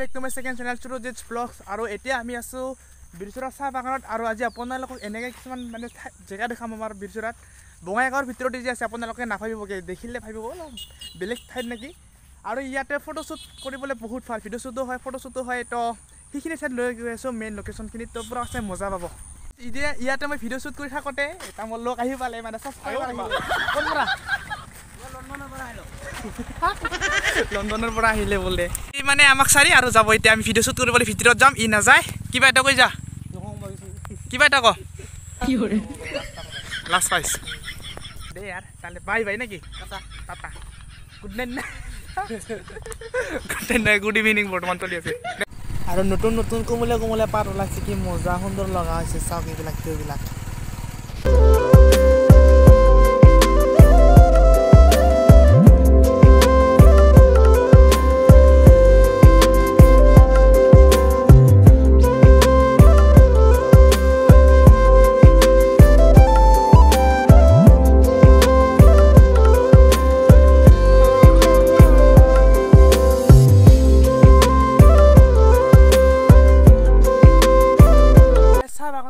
My second channel Surajit blogs আৰু এতিয়া আমি আছোঁ বিৰচৰা চাহ বাগানত আৰু আজি আপোনালোকক এনেকৈ কিছুমান মানে জেগা দেখাম আমাৰ বিৰচৰাত বঙাইগাঁৱৰ ভিতৰতে যে আছে আপোনালোকে নাভাবিবগৈ দেখিলে ভাবিব অলপ বেলেগ ঠাইত নেকি আৰু ইয়াতে ফটোশ্বুট কৰিবলৈ বহুত ভাল ভিডিঅ' শ্বুটো হয় ফটোশ্বুটো হয় তো সেইখিনি ঠাইত লৈ গৈ আছোঁ মেইন লোকেশ্যনখিনিত তো পূৰা আছে মজা পাব এতিয়া ইয়াতে মই ভিডিঅ' শ্বুট কৰি থাকোঁতে এটা মোৰ লগ আহি পালে মানে লণ্ডনৰ পৰা আহিলে বোলে মানে আমাক চাৰি আৰু যাব এতিয়া আমি ভিডিঅ' শ্বুট কৰিবলৈ ভিতৰত যাম ই নাযায়। কিবা এটা কৈ যা। কিবা এটা ক। লাষ্ট পাইছ দে ইয়াৰ তাহলে বাই বাই নেকি? Tata good night good night নাই গুড ইভিনিং বৰ্তমান চলি আছে। আৰু নতুন নতুন কোমলীয়া কোমলীয়া পাত ওলাইছে কি মজা সুন্দৰ লগা হৈছে। চাওক এইবিলাক এইবিলাক।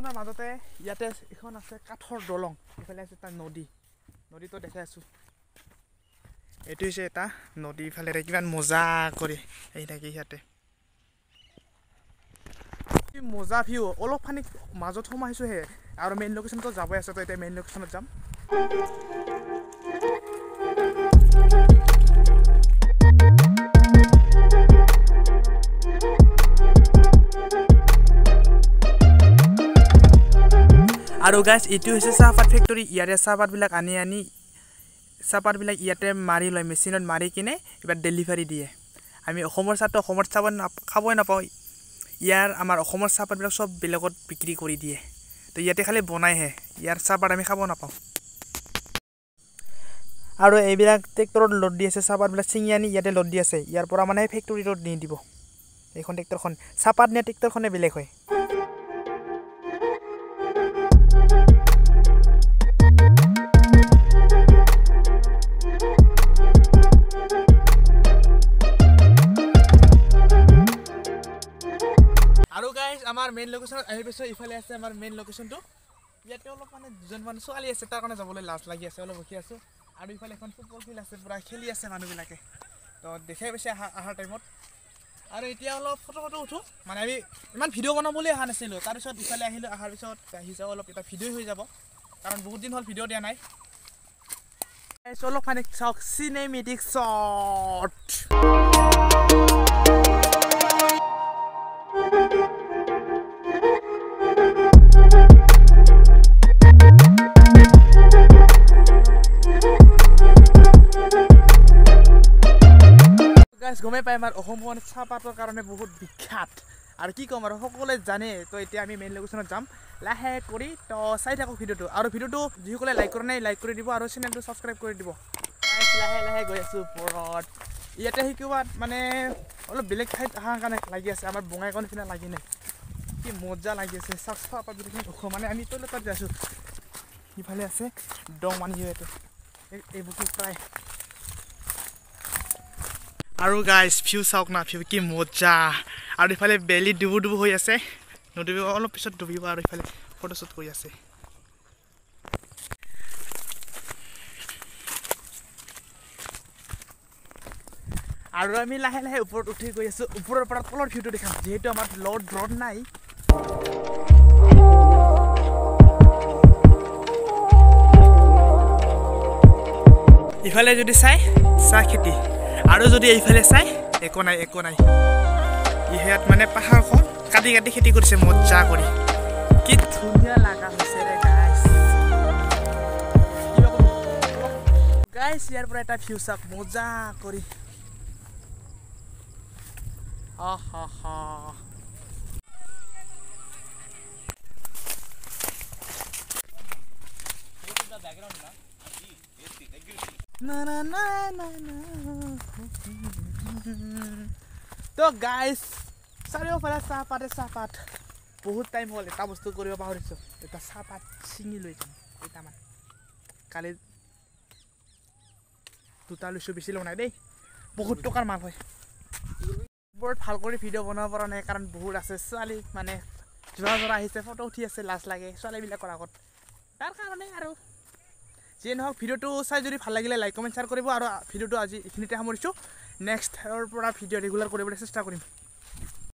বাগানৰ মাজতে ইয়াতে এখন আছে কাঠৰ দলং ইফালে আছে এটা নদী। নদীটো দেখাই আছোঁ। এইটো হৈছে এটা নদী ইফালে কিমান মজা কৰি আহি থাকে ইয়াতে। মজা ভিউ অলপ খানি মাজত সোমাইছোঁহে। আৰু মেইন লোকেশ্যনতো যাবই আছে তো এতিয়া মেইন লোকেশ্যনত যাম। আৰু গাছ এইটো হৈছে চাহপাত ফেক্টৰী ইয়াতে চাহপাতবিলাক আনি আনি চাহপাতবিলাক ইয়াতে মাৰি লয় মেচিনত মাৰি কিনে এইবাৰ ডেলিভাৰী দিয়ে। আমি অসমৰ চাহটো অসমত চাব খাবই নাপাওঁ ইয়াৰ আমাৰ অসমৰ চাহপাতবিলাক চব বেলেগত বিক্ৰী কৰি দিয়ে। তো ইয়াতে খালি বনাইহে ইয়াৰ চাহপাত আমি খাব নাপাওঁ। আৰু এইবিলাক ট্ৰেক্টৰত লোড দি আছে চাহপাতবিলাক ছিঙি আনি ইয়াতে লোড দি আছে। ইয়াৰ পৰা মানে ফেক্টৰীটোত নি দিব। এইখন ট্ৰেক্টৰখন চাহপাত নিয়া ট্ৰেক্টৰখনে বেলেগ হয়। আৰু গাইজ আমাৰ মেইন লোকেশ্যনত আহি পাইছোঁ ইফালে আছে আমাৰ মেইন লোকেশ্যনটো ইয়াতে অলপ মানে দুজনমান ছোৱালী আছে তাৰ কাৰণে যাবলৈ লাজ লাগি আছে অলপ ৰখি আছোঁ। আৰু ইফালে এখন ফুটবল ফিল্ড আছে পূৰা খেলি আছে মানুহবিলাকে। তো দেখাই পাইছে আহা অহাৰ টাইমত আৰু এতিয়া অলপ ফটো ফটো উঠোঁ। মানে আমি ইমান ভিডিঅ' বনাবলৈ অহা নাছিলোঁ। তাৰপিছত ইফালে আহিলোঁ অহাৰ পিছত আহি যাওঁ অলপ এটা ভিডিঅ' হৈ যাব। কাৰণ বহুত দিন হ'ল ভিডিঅ' দিয়া নাই। অলপ মানে চাওক চিনেমেটিক শ্বট গাইজ গমেই পাই আমাৰ অসমখন চাহপাতৰ কাৰণে বহুত বিখ্যাত। আৰু কি ক'ম আৰু সকলোৱে জানে তো এতিয়া আমি মেইন লোকেশ্যনত যাম। লাহে কৰি তো চাই থাকক ভিডিঅ'টো। আৰু ভিডিঅ'টো যিসকলে লাইক কৰা নাই লাইক কৰি দিব আৰু চেনেলটো ছাবস্ক্ৰাইব কৰি দিব। লাহে লাহে গৈ আছোঁ ওপৰত। ইয়াতে শিকোৱাত মানে অলপ বেলেগ ঠাইত অহাৰ কাৰণে লাগি আছে। আমাৰ বঙাইগাঁও নিচিনা লাগি নাই। কি মজা লাগি আছে। চাফ গোটেইখিনি ওখ। মানে আমি তলতত যাইছোঁ। সিফালে আছে দং মানি ইয়াতে এই- এইবোৰ প্ৰায় আৰু গাইজ ভিউ চাওক না ভিউ কি মজা। আৰু ইফালে বেলি ডুবু ডুবু হৈ আছে। নদীব অলপ পিছত ডুবিব আৰু ইফালে ফটোশ্বুট কৰি আছে। আৰু আমি লাহে লাহে ওপৰত উঠি গৈ আছোঁ। ওপৰৰ পৰা তলৰ ভিউটো দেখাম যিহেতু আমাৰ লগত ৰদ নাই। ইফালে যদি চাই চাহ খেতি। আৰু যদি এইফালে চাই একো নাই একো নাই। ইয়াত মানে পাহাৰখন কাটি কাটি খেতি কৰিছে মজা কৰি। কি ধুনীয়া লগা হৈছে ৰে গাইছ ইয়াৰ পৰা এটা ভিউ চাওক মজা কৰি। হা হা। হা না না না না না। তো গাইছ চাৰিওফালে চাহপাতে চাহপাত। বহুত টাইম হ'ল এটা বস্তু কৰিব পাহৰিছোঁ। এটা চাহপাত ছিঙি লৈ যাম কেইটামান। কালি দুটা লৈছোঁ বেছি লোৱা নাই দেই। বহুত টকাৰ মাল হয়। বৰ ভাল কৰি ভিডিঅ' বনাব পৰা নাই কাৰণ বহুত আছে। ছোৱালী মানে যোৰা যোৰা আহিছে ফটো উঠি আছে লাজ লাগে ছোৱালীবিলাকৰ আগত। তাৰ কাৰণে আৰু। যিয়ে নহওক ভিডিঅ'টো চাই যদি ভাল লাগিলে লাইক কমেণ্ট শ্বেয়াৰ কৰিব আৰু ভিডিঅ'টো আজি এইখিনিতে সামৰিছোঁ। নেক্সটৰ পৰা ভিডিঅ' ৰেগুলাৰ কৰিবলৈ চেষ্টা কৰিম